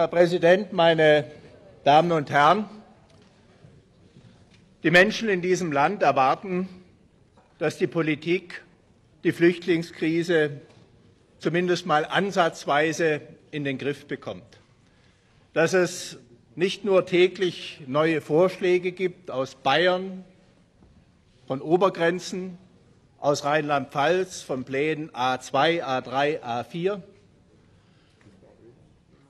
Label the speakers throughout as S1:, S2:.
S1: Herr Präsident, meine Damen und Herren! Die Menschen in diesem Land erwarten, dass die Politik die Flüchtlingskrise zumindest mal ansatzweise in den Griff bekommt. Dass es nicht nur täglich neue Vorschläge gibt aus Bayern, von Obergrenzen, aus Rheinland-Pfalz, von Plänen A2, A3, A4,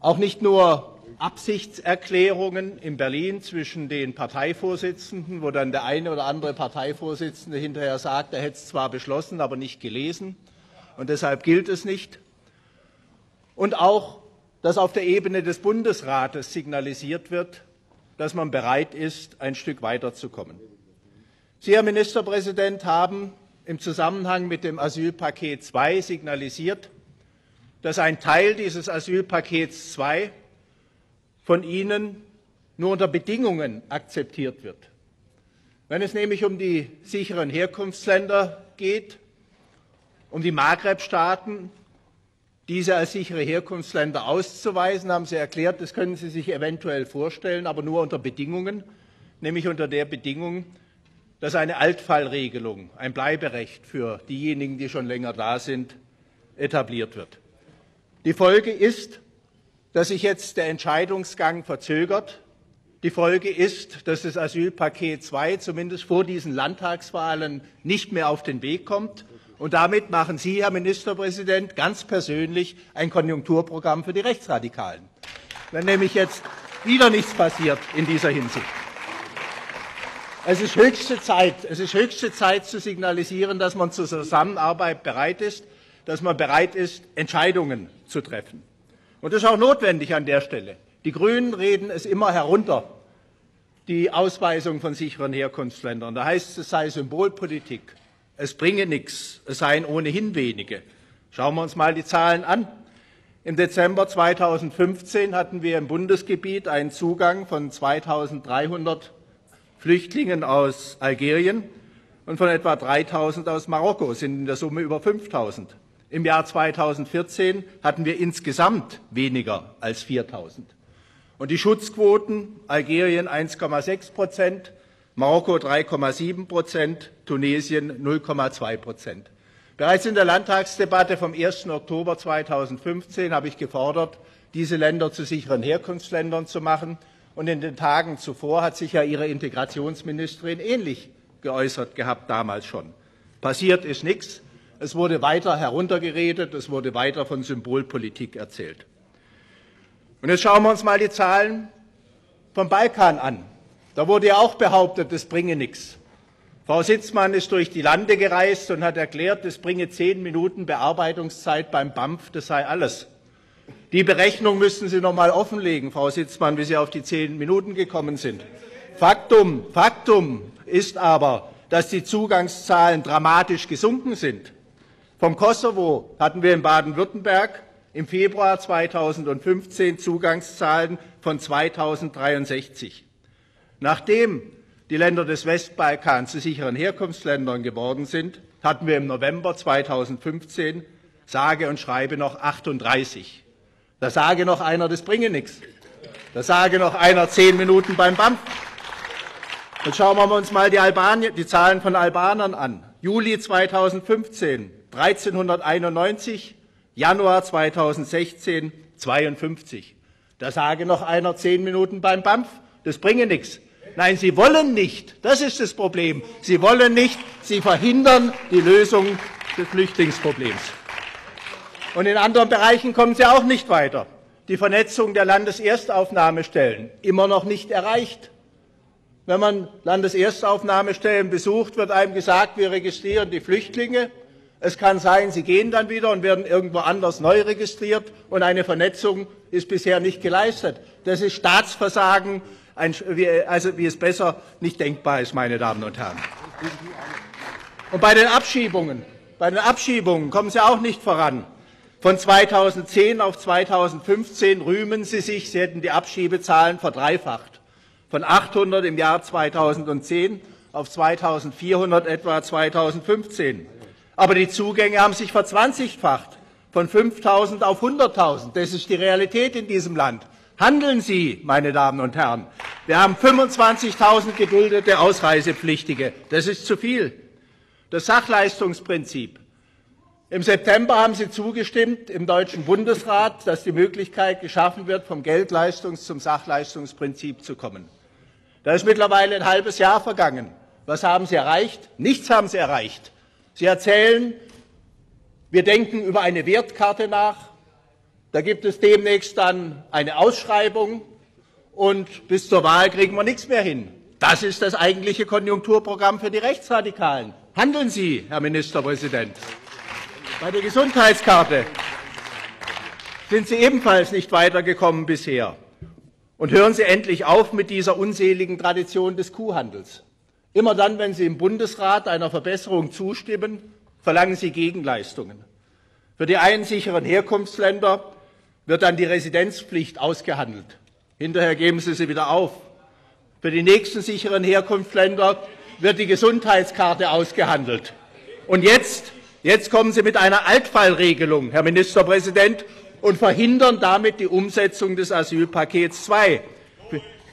S1: auch nicht nur Absichtserklärungen in Berlin zwischen den Parteivorsitzenden, wo dann der eine oder andere Parteivorsitzende hinterher sagt, er hätte es zwar beschlossen, aber nicht gelesen und deshalb gilt es nicht. Und auch, dass auf der Ebene des Bundesrates signalisiert wird, dass man bereit ist, ein Stück weiterzukommen. Sie, Herr Ministerpräsident, haben im Zusammenhang mit dem Asylpaket II signalisiert, dass ein Teil dieses Asylpakets II von Ihnen nur unter Bedingungen akzeptiert wird. Wenn es nämlich um die sicheren Herkunftsländer geht, um die Maghreb-Staaten, diese als sichere Herkunftsländer auszuweisen, haben Sie erklärt, das können Sie sich eventuell vorstellen, aber nur unter Bedingungen, nämlich unter der Bedingung, dass eine Altfallregelung, ein Bleiberecht für diejenigen, die schon länger da sind, etabliert wird. Die Folge ist, dass sich jetzt der Entscheidungsgang verzögert. Die Folge ist, dass das Asylpaket II zumindest vor diesen Landtagswahlen nicht mehr auf den Weg kommt. Und damit machen Sie, Herr Ministerpräsident, ganz persönlich ein Konjunkturprogramm für die Rechtsradikalen. Wenn nämlich jetzt wieder nichts passiert in dieser Hinsicht. Es ist höchste Zeit, es ist höchste Zeit zu signalisieren, dass man zur Zusammenarbeit bereit ist, dass man bereit ist, Entscheidungen zu treffen. Und das ist auch notwendig an der Stelle. Die Grünen reden es immer herunter, die Ausweisung von sicheren Herkunftsländern. Da heißt es, es sei Symbolpolitik, es bringe nichts, es seien ohnehin wenige. Schauen wir uns mal die Zahlen an. Im Dezember 2015 hatten wir im Bundesgebiet einen Zugang von 2300 Flüchtlingen aus Algerien und von etwa 3000 aus Marokko, sind in der Summe über 5000. Im Jahr 2014 hatten wir insgesamt weniger als 4000. Und die Schutzquoten Algerien 1,6 Prozent, Marokko 3,7 Prozent, Tunesien 0,2 Prozent. Bereits in der Landtagsdebatte vom 1. Oktober 2015 habe ich gefordert, diese Länder zu sicheren Herkunftsländern zu machen. Und in den Tagen zuvor hat sich ja Ihre Integrationsministerin ähnlich geäußert gehabt, damals schon. Passiert ist nichts. Es wurde weiter heruntergeredet, es wurde weiter von Symbolpolitik erzählt. Und jetzt schauen wir uns mal die Zahlen vom Balkan an. Da wurde ja auch behauptet, das bringe nichts. Frau Sitzmann ist durch die Lande gereist und hat erklärt, das bringe zehn Minuten Bearbeitungszeit beim BAMF, das sei alles. Die Berechnung müssten Sie noch mal offenlegen, Frau Sitzmann, wie Sie auf die zehn Minuten gekommen sind. Faktum, Faktum ist aber, dass die Zugangszahlen dramatisch gesunken sind. Vom Kosovo hatten wir in Baden-Württemberg im Februar 2015 Zugangszahlen von 2063. Nachdem die Länder des Westbalkans zu sicheren Herkunftsländern geworden sind, hatten wir im November 2015 sage und schreibe noch 38. Da sage noch einer, das bringe nichts. Da sage noch einer zehn Minuten beim BAMF. Jetzt schauen wir uns mal die, Albanien, die Zahlen von Albanern an. Juli 2015 1391, Januar 2016 52. Da sage noch einer zehn Minuten beim BAMF, das bringe nichts. Nein, Sie wollen nicht. Das ist das Problem. Sie wollen nicht. Sie verhindern die Lösung des Flüchtlingsproblems. Und in anderen Bereichen kommen Sie auch nicht weiter. Die Vernetzung der Landeserstaufnahmestellen immer noch nicht erreicht. Wenn man Landeserstaufnahmestellen besucht, wird einem gesagt, wir registrieren die Flüchtlinge. Es kann sein, sie gehen dann wieder und werden irgendwo anders neu registriert und eine Vernetzung ist bisher nicht geleistet. Das ist Staatsversagen, also wie es besser nicht denkbar ist, meine Damen und Herren. Und bei den Abschiebungen, bei den Abschiebungen kommen Sie auch nicht voran. Von 2010 auf 2015 rühmen Sie sich, Sie hätten die Abschiebezahlen verdreifacht. Von 800 im Jahr 2010 auf 2400 etwa 2015. Aber die Zugänge haben sich verzwanzigfacht, von 5.000 auf 100.000. Das ist die Realität in diesem Land. Handeln Sie, meine Damen und Herren. Wir haben 25.000 geduldete Ausreisepflichtige. Das ist zu viel. Das Sachleistungsprinzip. Im September haben Sie zugestimmt im Deutschen Bundesrat, dass die Möglichkeit geschaffen wird, vom Geldleistungs- zum Sachleistungsprinzip zu kommen. Da ist mittlerweile ein halbes Jahr vergangen. Was haben Sie erreicht? Nichts haben Sie erreicht. Sie erzählen, wir denken über eine Wertkarte nach. Da gibt es demnächst dann eine Ausschreibung und bis zur Wahl kriegen wir nichts mehr hin. Das ist das eigentliche Konjunkturprogramm für die Rechtsradikalen. Handeln Sie, Herr Ministerpräsident. Bei der Gesundheitskarte sind Sie ebenfalls nicht weitergekommen bisher. Und hören Sie endlich auf mit dieser unseligen Tradition des Kuhhandels. Immer dann, wenn Sie im Bundesrat einer Verbesserung zustimmen, verlangen Sie Gegenleistungen. Für die einen sicheren Herkunftsländer wird dann die Residenzpflicht ausgehandelt. Hinterher geben Sie sie wieder auf. Für die nächsten sicheren Herkunftsländer wird die Gesundheitskarte ausgehandelt. Und jetzt, jetzt kommen Sie mit einer Altfallregelung, Herr Ministerpräsident, und verhindern damit die Umsetzung des Asylpakets II.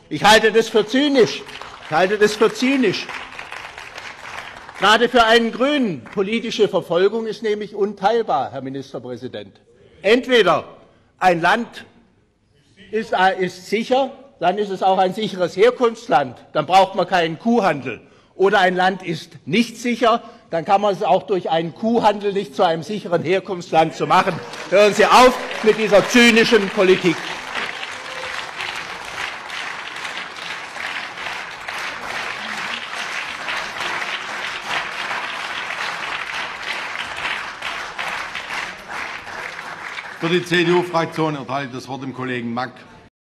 S1: Ich halte das für zynisch. Ich halte das für zynisch. Gerade für einen Grünen politische Verfolgung ist nämlich unteilbar, Herr Ministerpräsident. Entweder ein Land ist, äh, ist sicher, dann ist es auch ein sicheres Herkunftsland. Dann braucht man keinen Kuhhandel. Oder ein Land ist nicht sicher, dann kann man es auch durch einen Kuhhandel nicht zu einem sicheren Herkunftsland zu machen. Hören Sie auf mit dieser zynischen Politik.
S2: Für die CDU-Fraktion erteile ich das Wort dem Kollegen Mack.